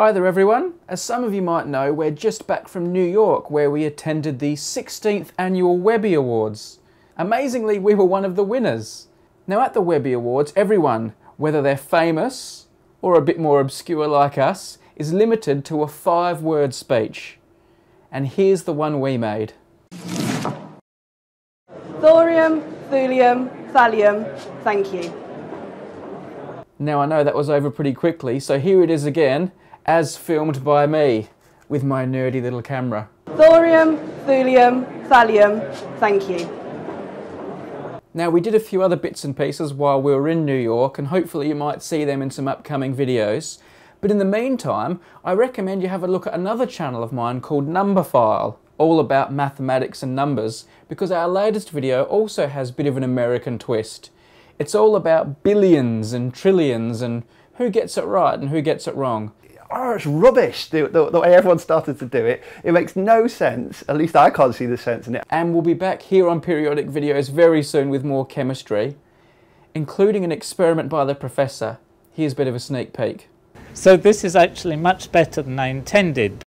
Hi there everyone. As some of you might know, we're just back from New York where we attended the 16th annual Webby Awards. Amazingly, we were one of the winners. Now at the Webby Awards, everyone, whether they're famous or a bit more obscure like us, is limited to a five word speech. And here's the one we made. Thorium, thulium, thallium, thank you. Now I know that was over pretty quickly, so here it is again, as filmed by me, with my nerdy little camera. Thorium, thulium, thallium, thank you. Now we did a few other bits and pieces while we were in New York and hopefully you might see them in some upcoming videos. But in the meantime, I recommend you have a look at another channel of mine called Numberphile, all about mathematics and numbers, because our latest video also has a bit of an American twist. It's all about billions and trillions and who gets it right and who gets it wrong. Oh, it's rubbish the, the, the, way everyone started to do it. It makes no sense. At least I can't see the sense in it. And we'll be back here on periodic videos very soon with more chemistry, including an experiment by the professor. Here's a bit of a sneak peek. So this is actually much better than I intended.